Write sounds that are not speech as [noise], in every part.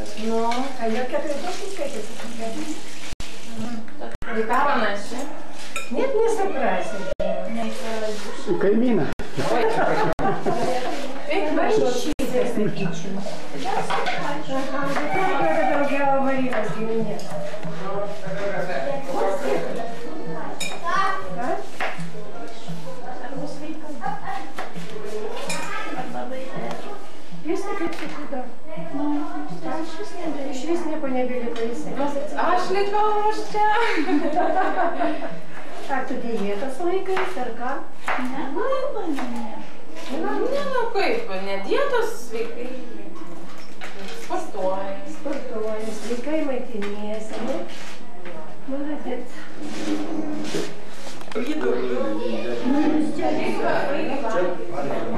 А Каймина. Kaip Поищите, sakyčiau. Ага, вот это как я говорила с меня. А? Есть такие куда? išvis, nebe, išvis nieko nebeliko įsigyti. Aš likau už čia. [laughs] ar tu dėjetas laikais, ar ką? Ne, nu, labai ne. Na, nu, ne, nu kaip, ne dietos sveikai. Sportuojam. Sportuojam, sveikai maitiniesi, ne? Maradėt. Įdomu. Čia reikia, reikia.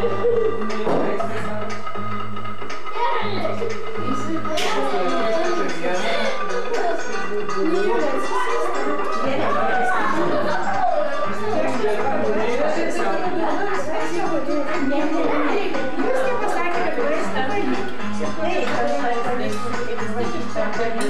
esi?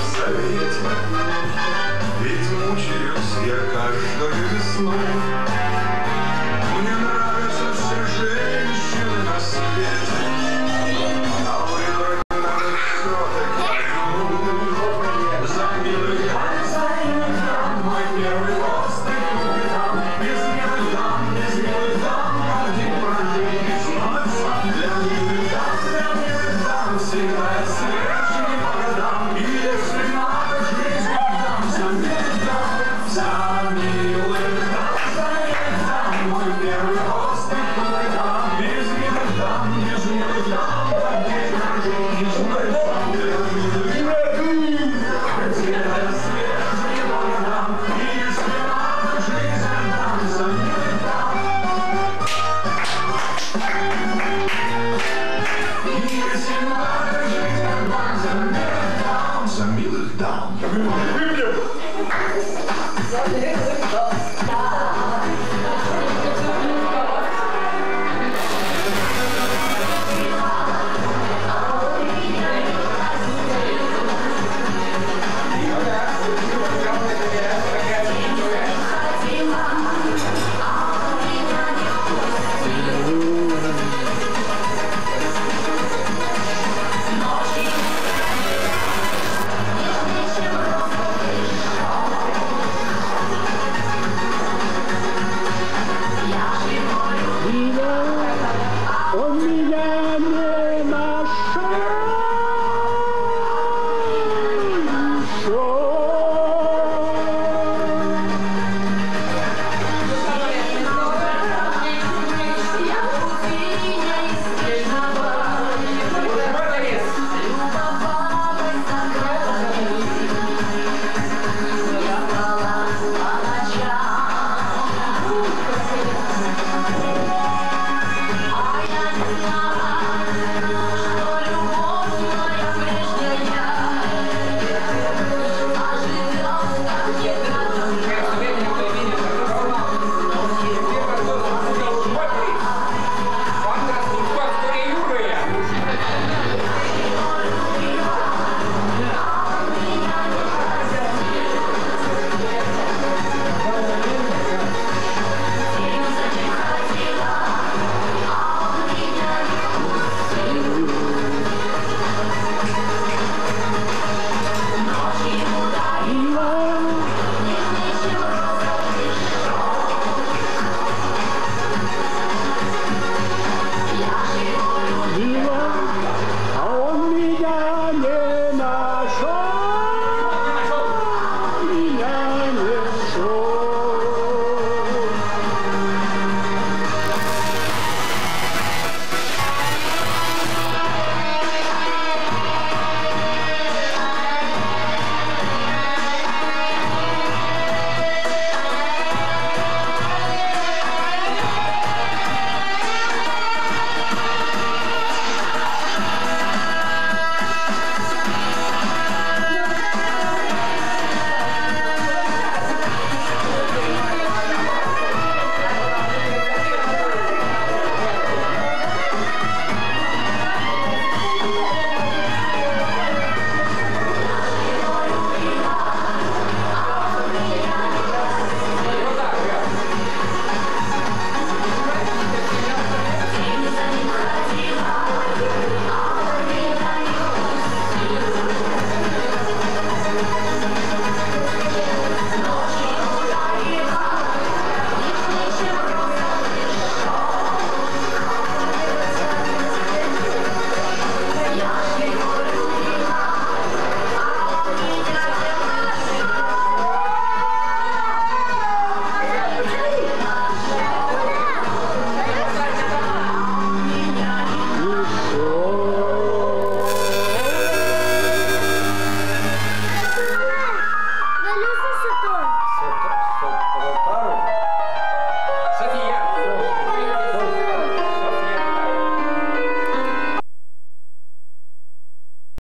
совете Ведь мучаюсь я каждую весну Мне нравятся все женщины на свете. А выбрать надо все-таки жену За милый дам, мой первый лост Без милых дам, без милых дам Один прожить не знать Для милых